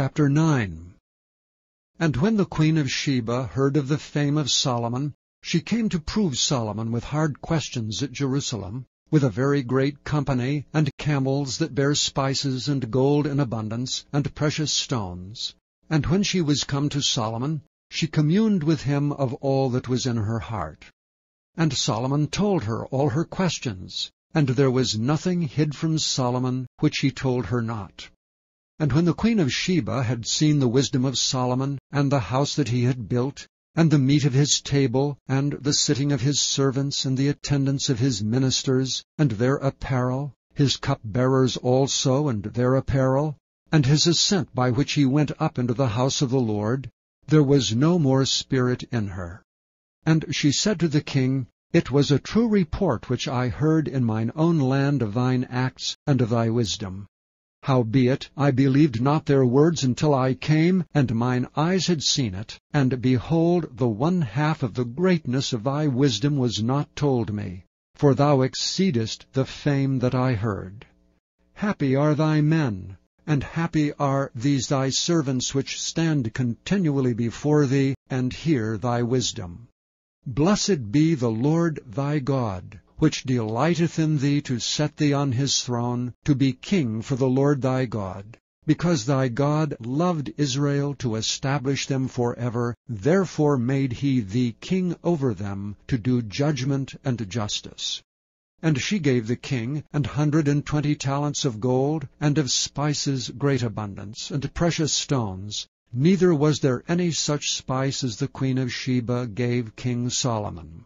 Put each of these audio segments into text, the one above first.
Chapter 9 And when the queen of Sheba heard of the fame of Solomon, she came to prove Solomon with hard questions at Jerusalem, with a very great company, and camels that bear spices, and gold in abundance, and precious stones. And when she was come to Solomon, she communed with him of all that was in her heart. And Solomon told her all her questions, and there was nothing hid from Solomon which he told her not. And when the queen of Sheba had seen the wisdom of Solomon, and the house that he had built, and the meat of his table, and the sitting of his servants, and the attendance of his ministers, and their apparel, his cupbearers also, and their apparel, and his ascent by which he went up into the house of the Lord, there was no more spirit in her. And she said to the king, It was a true report which I heard in mine own land of thine acts and of thy wisdom. Howbeit I believed not their words until I came, and mine eyes had seen it, and behold, the one half of the greatness of thy wisdom was not told me, for thou exceedest the fame that I heard. Happy are thy men, and happy are these thy servants which stand continually before thee, and hear thy wisdom. Blessed be the Lord thy God, which delighteth in thee to set thee on his throne, to be king for the Lord thy God. Because thy God loved Israel to establish them for ever, therefore made he thee king over them, to do judgment and justice. And she gave the king an hundred and twenty talents of gold, and of spices great abundance, and precious stones. Neither was there any such spice as the queen of Sheba gave King Solomon.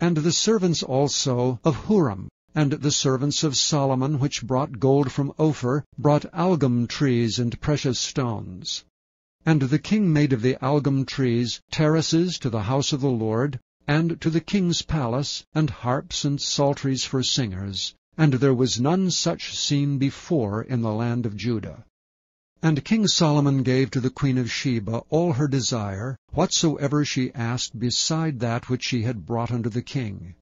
And the servants also of Huram, and the servants of Solomon, which brought gold from Ophir, brought algum trees and precious stones. And the king made of the algum trees terraces to the house of the Lord, and to the king's palace, and harps and psalteries for singers. And there was none such seen before in the land of Judah. And King Solomon gave to the queen of Sheba all her desire, whatsoever she asked beside that which she had brought unto the king.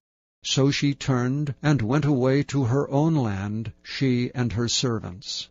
So she turned and went away to her own land, she and her servants.